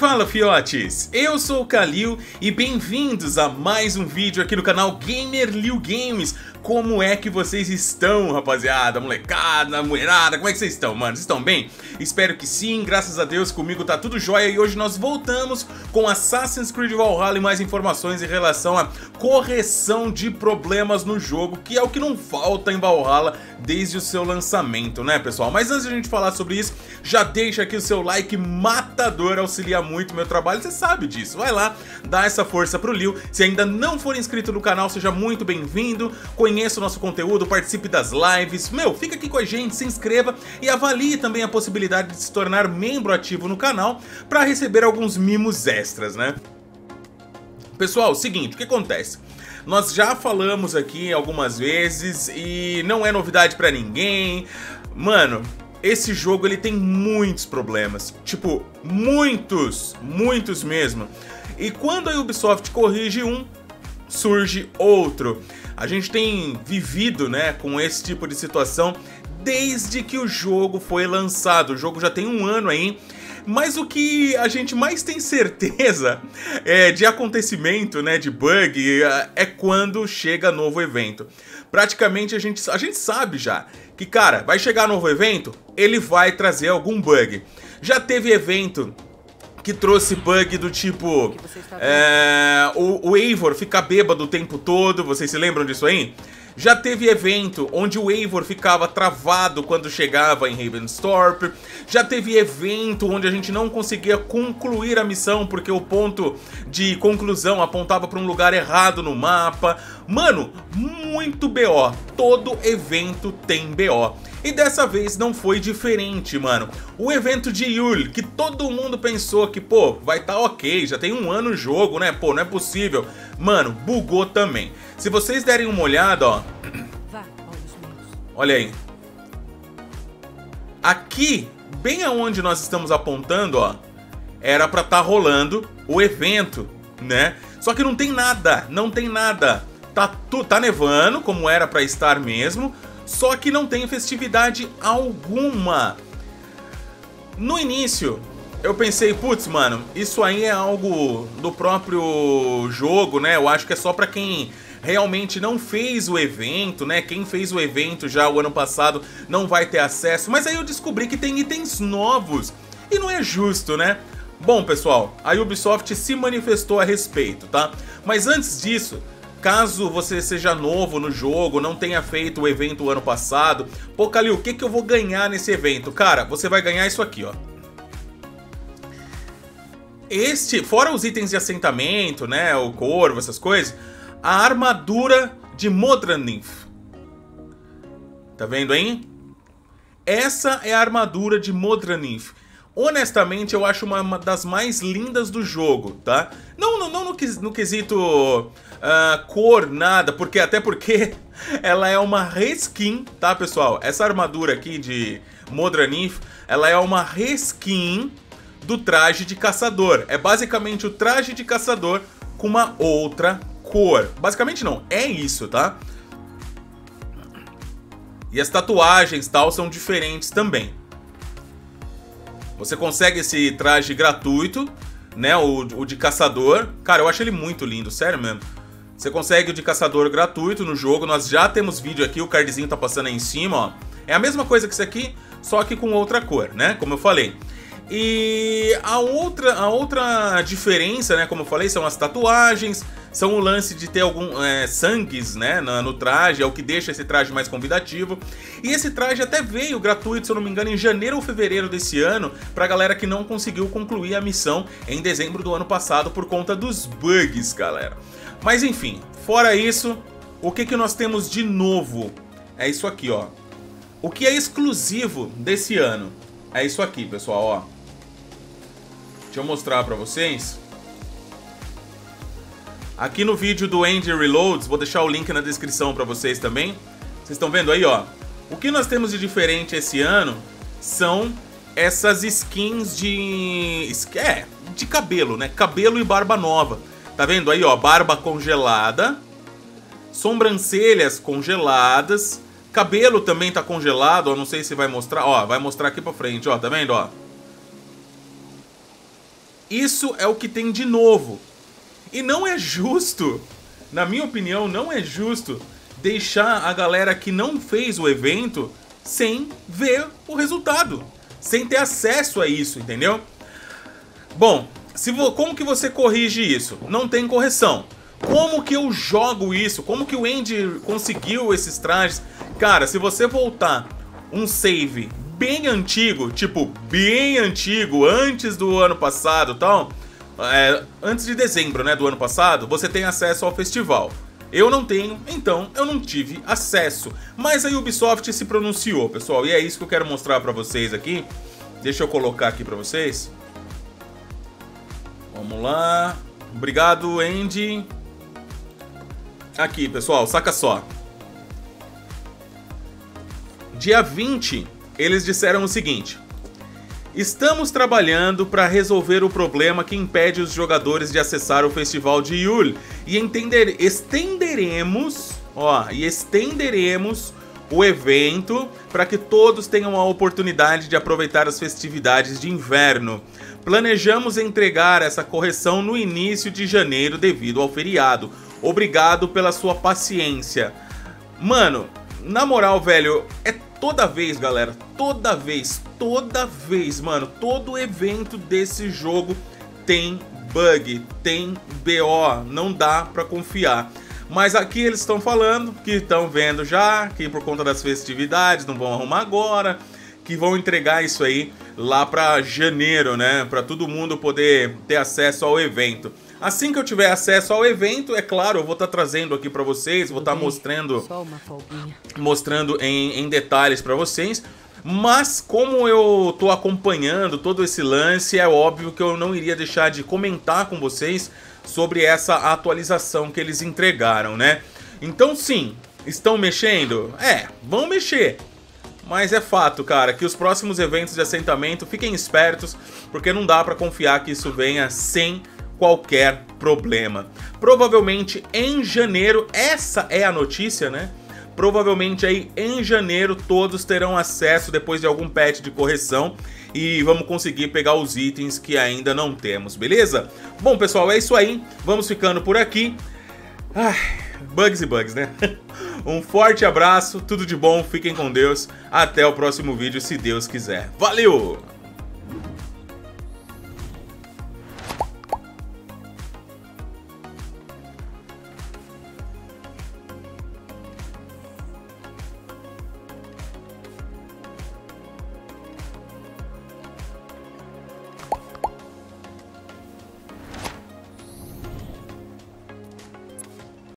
Fala fiotes, eu sou o Kalil e bem-vindos a mais um vídeo aqui no canal Gamer Liu Games. Como é que vocês estão, rapaziada, molecada, mulherada, como é que vocês estão, mano? Vocês estão bem? Espero que sim, graças a Deus comigo tá tudo jóia e hoje nós voltamos com Assassin's Creed Valhalla e mais informações em relação à correção de problemas no jogo, que é o que não falta em Valhalla desde o seu lançamento, né, pessoal? Mas antes de a gente falar sobre isso, já deixa aqui o seu like matador, auxilia muito meu trabalho, você sabe disso. Vai lá, dá essa força pro Liu. Se ainda não for inscrito no canal, seja muito bem-vindo. Conheça o nosso conteúdo, participe das lives. Meu, fica aqui com a gente, se inscreva e avalie também a possibilidade de se tornar membro ativo no canal para receber alguns mimos extras, né? Pessoal, seguinte, o que acontece? Nós já falamos aqui algumas vezes e não é novidade para ninguém. Mano, esse jogo ele tem muitos problemas. Tipo, muitos, muitos mesmo. E quando a Ubisoft corrige um, surge outro. A gente tem vivido, né, com esse tipo de situação desde que o jogo foi lançado. O jogo já tem um ano aí. Mas o que a gente mais tem certeza é, de acontecimento, né, de bug, é quando chega novo evento. Praticamente a gente, a gente sabe já que, cara, vai chegar novo evento, ele vai trazer algum bug. Já teve evento que trouxe bug do tipo é, o, o Eivor ficar bêbado o tempo todo, vocês se lembram disso aí? Já teve evento onde o Eivor ficava travado quando chegava em Ravensthorpe. Já teve evento onde a gente não conseguia concluir a missão porque o ponto de conclusão apontava para um lugar errado no mapa. Mano, muito BO. Todo evento tem BO. E dessa vez não foi diferente, mano. O evento de Yule, que todo mundo pensou que, pô, vai estar tá ok, já tem um ano o jogo, né? Pô, não é possível. Mano, bugou também. Se vocês derem uma olhada, ó. Olha aí. Aqui, bem aonde nós estamos apontando, ó, era pra estar tá rolando o evento, né? Só que não tem nada, não tem nada. Tá, tu, tá nevando, como era pra estar mesmo, só que não tem festividade alguma. No início, eu pensei, putz, mano, isso aí é algo do próprio jogo, né? Eu acho que é só pra quem realmente não fez o evento, né? Quem fez o evento já o ano passado não vai ter acesso. Mas aí eu descobri que tem itens novos. E não é justo, né? Bom, pessoal, a Ubisoft se manifestou a respeito, tá? Mas antes disso, Caso você seja novo no jogo, não tenha feito o evento o ano passado, pô, Kalil, o que, que eu vou ganhar nesse evento? Cara, você vai ganhar isso aqui, ó. Este, fora os itens de assentamento, né, o corvo, essas coisas, a armadura de Modranith. Tá vendo aí? Essa é a armadura de Modranith. Honestamente, eu acho uma, uma, das mais lindas do jogo, tá? Não, não, não no, no quesito uh, cor, nada, porque até porque ela é uma reskin, tá, pessoal? Essa armadura aqui de Modranif, ela é uma reskin do traje de caçador. É basicamente o traje de caçador com uma outra cor. Basicamente não, é isso, tá? E as tatuagens tal são diferentes também. Você consegue esse traje gratuito, né? O, o de caçador. Cara, eu acho ele muito lindo, sério mesmo. Você consegue o de caçador gratuito no jogo. Nós já temos vídeo aqui, o cardzinho tá passando aí em cima, ó. É a mesma coisa que isso aqui, só que com outra cor, né? Como eu falei. E a outra, a outra diferença, né, como eu falei, são as tatuagens, são o lance de ter algum é, sangues, né, no, no, traje, é o que deixa esse traje mais convidativo. E esse traje até veio gratuito, se eu não me engano, em janeiro ou fevereiro desse ano, pra galera que não conseguiu concluir a missão em dezembro do ano passado por conta dos bugs, galera. Mas enfim, fora isso, o que, que nós temos de novo? É isso aqui, ó. O que é exclusivo desse ano? É isso aqui, pessoal, ó. Deixa eu mostrar pra vocês. Aqui no vídeo do Andy Reloads, vou deixar o link na descrição pra vocês também. Vocês estão vendo aí, ó. O que nós temos de diferente esse ano são essas skins de... É, de cabelo, né? Cabelo e barba nova. Tá vendo aí, ó? Barba congelada. Sobrancelhas congeladas. Cabelo também tá congelado, ó. Não sei se vai mostrar. Ó, vai mostrar aqui pra frente, ó. Tá vendo, ó? Isso é o que tem de novo. E não é justo, na minha opinião, não é justo deixar a galera que não fez o evento sem ver o resultado, sem ter acesso a isso, entendeu? Bom, se como que você corrige isso? Não tem correção. Como que eu jogo isso? Como que o Andy conseguiu esses trajes? Cara, se você voltar um save bem antigo, tipo, bem antigo, antes do ano passado tal, é, antes de dezembro, né, do ano passado, você tem acesso ao festival. Eu não tenho, então eu não tive acesso. Mas a Ubisoft se pronunciou, pessoal, e é isso que eu quero mostrar pra vocês aqui. Deixa eu colocar aqui pra vocês. Vamos lá. Obrigado, Andy. Aqui, pessoal, saca só. Dia 20, eles disseram o seguinte: Estamos trabalhando para resolver o problema que impede os jogadores de acessar o festival de Yule e entender, estenderemos, ó, e estenderemos o evento para que todos tenham a oportunidade de aproveitar as festividades de inverno. Planejamos entregar essa correção no início de janeiro devido ao feriado. Obrigado pela sua paciência. Mano, na moral, velho, é toda vez, galera, toda vez, toda vez, mano, todo evento desse jogo tem bug, tem BO, não dá pra confiar. Mas aqui eles estão falando que estão vendo já, que por conta das festividades não vão arrumar agora, que vão entregar isso aí lá pra janeiro, né? Pra todo mundo poder ter acesso ao evento. Assim que eu tiver acesso ao evento, é claro, eu vou estar tá trazendo aqui para vocês, vou estar tá mostrando mostrando em, em detalhes para vocês. Mas como eu tô acompanhando todo esse lance, é óbvio que eu não iria deixar de comentar com vocês sobre essa atualização que eles entregaram, né? Então sim, estão mexendo? É, vão mexer. Mas é fato, cara, que os próximos eventos de assentamento fiquem espertos, porque não dá para confiar que isso venha sem qualquer problema. Provavelmente em janeiro, essa é a notícia, né? Provavelmente aí em janeiro todos terão acesso depois de algum patch de correção e vamos conseguir pegar os itens que ainda não temos, beleza? Bom, pessoal, é isso aí. Vamos ficando por aqui. Ai, bugs e bugs, né? Um forte abraço, tudo de bom, fiquem com Deus. Até o próximo vídeo, se Deus quiser. Valeu!